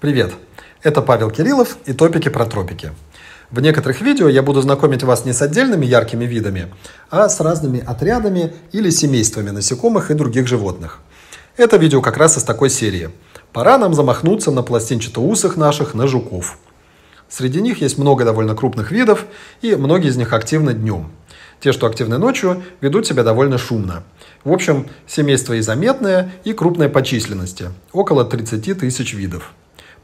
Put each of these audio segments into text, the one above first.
Привет! Это Павел Кириллов и топики про тропики. В некоторых видео я буду знакомить вас не с отдельными яркими видами, а с разными отрядами или семействами насекомых и других животных. Это видео как раз из такой серии. Пора нам замахнуться на пластинчатоусых наших, на жуков. Среди них есть много довольно крупных видов, и многие из них активны днем. Те, что активны ночью, ведут себя довольно шумно. В общем, семейство и заметное, и крупное по численности – около 30 тысяч видов.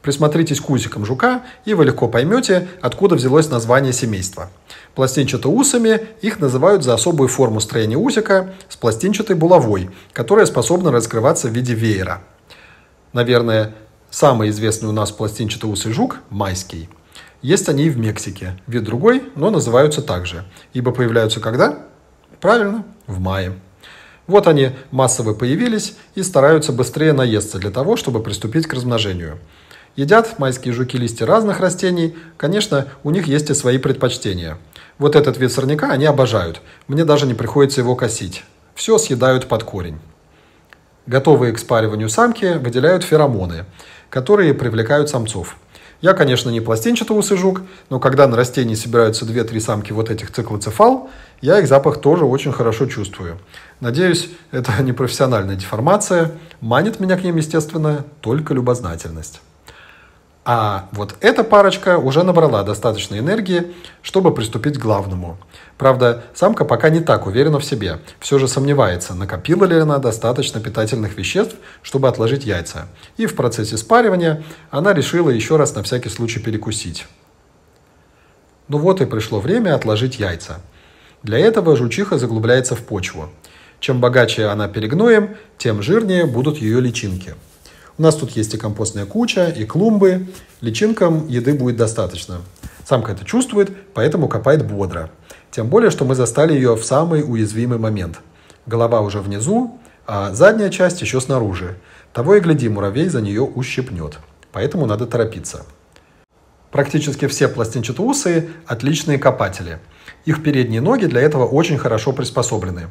Присмотритесь к усикам жука, и вы легко поймете, откуда взялось название семейства. Пластинчатоусами их называют за особую форму строения усика с пластинчатой булавой, которая способна раскрываться в виде веера. Наверное, самый известный у нас пластинчатоусый жук – майский. Есть они и в Мексике. Вид другой, но называются также. Ибо появляются когда? Правильно, в мае. Вот они массово появились и стараются быстрее наесться для того, чтобы приступить к размножению. Едят майские жуки листья разных растений. Конечно, у них есть и свои предпочтения. Вот этот вид сорняка они обожают. Мне даже не приходится его косить. Все съедают под корень. Готовые к спариванию самки выделяют феромоны, которые привлекают самцов. Я, конечно, не пластинчатоусый жук, но когда на растении собираются 2-3 самки вот этих циклоцефал, я их запах тоже очень хорошо чувствую. Надеюсь, это не профессиональная деформация. Манит меня к ним, естественно, только любознательность. А вот эта парочка уже набрала достаточно энергии, чтобы приступить к главному. Правда, самка пока не так уверена в себе. Все же сомневается, накопила ли она достаточно питательных веществ, чтобы отложить яйца. И в процессе спаривания она решила еще раз на всякий случай перекусить. Ну вот и пришло время отложить яйца. Для этого жучиха заглубляется в почву. Чем богаче она перегноем, тем жирнее будут ее личинки – у нас тут есть и компостная куча, и клумбы. Личинкам еды будет достаточно. Самка это чувствует, поэтому копает бодро. Тем более, что мы застали ее в самый уязвимый момент. Голова уже внизу, а задняя часть еще снаружи. Того и гляди, муравей за нее ущипнет. Поэтому надо торопиться. Практически все пластинчатоусые – отличные копатели. Их передние ноги для этого очень хорошо приспособлены.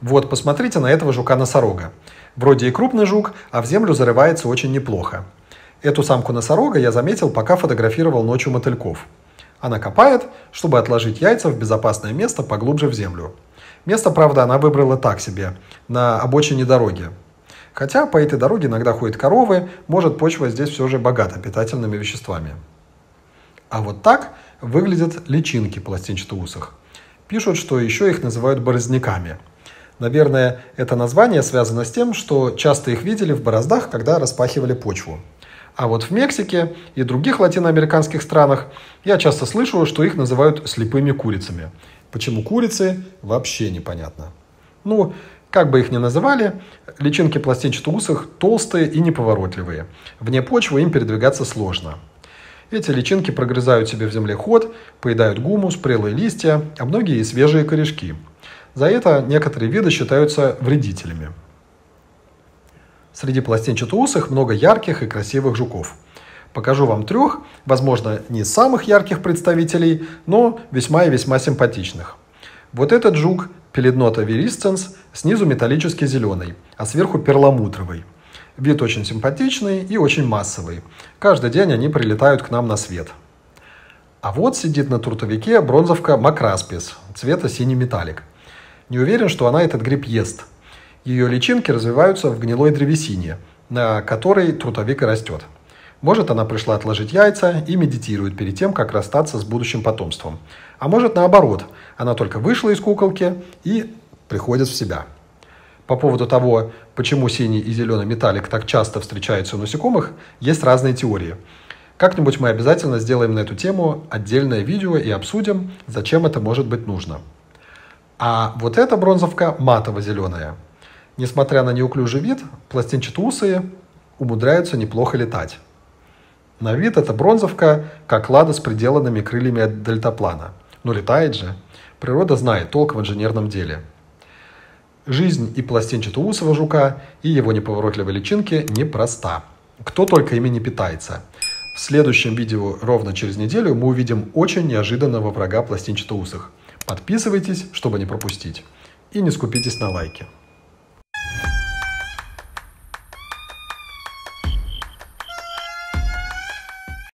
Вот, посмотрите на этого жука-носорога. Вроде и крупный жук, а в землю зарывается очень неплохо. Эту самку носорога я заметил, пока фотографировал ночью мотыльков. Она копает, чтобы отложить яйца в безопасное место поглубже в землю. Место, правда, она выбрала так себе, на обочине дороги. Хотя по этой дороге иногда ходят коровы, может почва здесь все же богата питательными веществами. А вот так выглядят личинки пластинчатоусых. Пишут, что еще их называют борозняками – Наверное, это название связано с тем, что часто их видели в бороздах, когда распахивали почву. А вот в Мексике и других латиноамериканских странах я часто слышу, что их называют слепыми курицами. Почему курицы, вообще непонятно. Ну, как бы их ни называли, личинки пластинчатоусых толстые и неповоротливые. Вне почвы им передвигаться сложно. Эти личинки прогрызают себе в земле ход, поедают гумус, прелые листья, а многие и свежие корешки – за это некоторые виды считаются вредителями. Среди пластинчатоусых много ярких и красивых жуков. Покажу вам трех, возможно, не самых ярких представителей, но весьма и весьма симпатичных. Вот этот жук Пелиднота вирисценс снизу металлически зеленый, а сверху перламутровый. Вид очень симпатичный и очень массовый. Каждый день они прилетают к нам на свет. А вот сидит на трутовике бронзовка макраспис, цвета синий металлик. Не уверен, что она этот гриб ест. Ее личинки развиваются в гнилой древесине, на которой трутовик растет. Может, она пришла отложить яйца и медитирует перед тем, как расстаться с будущим потомством. А может, наоборот, она только вышла из куколки и приходит в себя. По поводу того, почему синий и зеленый металлик так часто встречаются у насекомых, есть разные теории. Как-нибудь мы обязательно сделаем на эту тему отдельное видео и обсудим, зачем это может быть нужно. А вот эта бронзовка матово-зеленая. Несмотря на неуклюжий вид, пластинчатоусые умудряются неплохо летать. На вид эта бронзовка как лада с приделанными крыльями от дельтаплана. Но летает же. Природа знает толк в инженерном деле. Жизнь и пластинчатоусого жука, и его неповоротливой личинки непроста. Кто только ими не питается. В следующем видео ровно через неделю мы увидим очень неожиданного врага пластинчатоусых – Подписывайтесь, чтобы не пропустить. И не скупитесь на лайки.